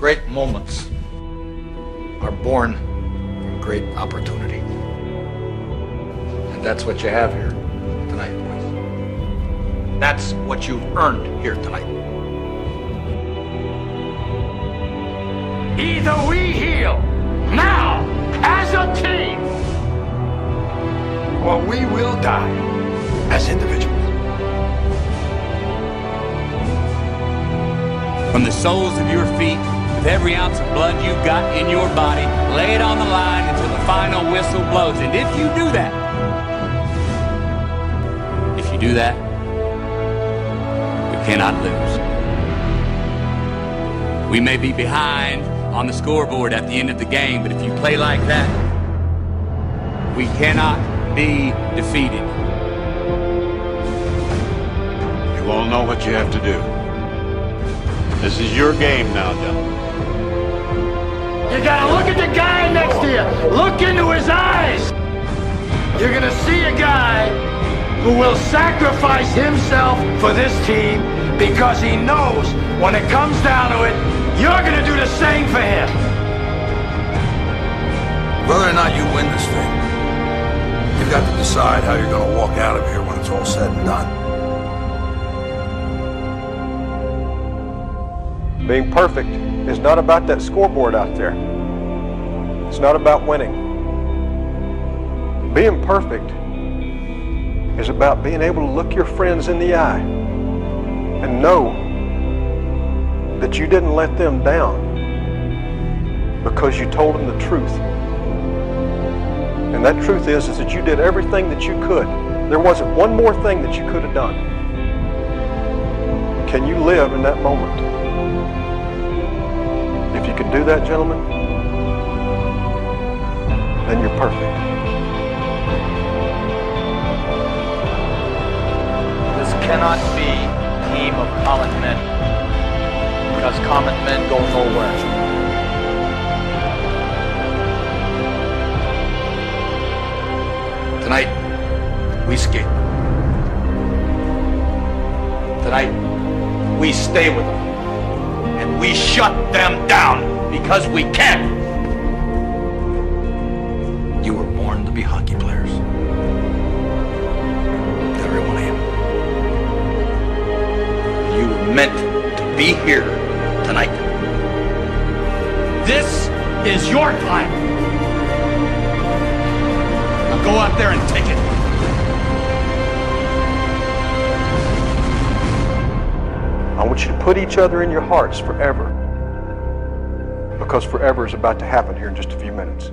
Great moments are born from great opportunity. And that's what you have here tonight, boys. That's what you've earned here tonight. Either we heal now as a team, or we will die as individuals. From the soles of your feet, with every ounce of blood you've got in your body, lay it on the line until the final whistle blows. And if you do that, if you do that, you cannot lose. We may be behind on the scoreboard at the end of the game, but if you play like that, we cannot be defeated. You all know what you have to do. This is your game now, gentlemen. You gotta look at the guy next to you. Look into his eyes. You're gonna see a guy who will sacrifice himself for this team because he knows when it comes down to it, you're gonna do the same for him. Whether or not you win this thing, you've got to decide how you're going to walk out of here when it's all said and done. Being perfect is not about that scoreboard out there. It's not about winning. Being perfect is about being able to look your friends in the eye and know that you didn't let them down because you told them the truth. And that truth is, is that you did everything that you could. There wasn't one more thing that you could have done. Can you live in that moment? If you can do that, gentlemen, then you're perfect. This cannot be a team of common men. Because common men go nowhere. Tonight, we skate. Tonight, we stay with them. And we shut them down because we can. Meant to be here tonight. This is your time. Now go out there and take it. I want you to put each other in your hearts forever. Because forever is about to happen here in just a few minutes.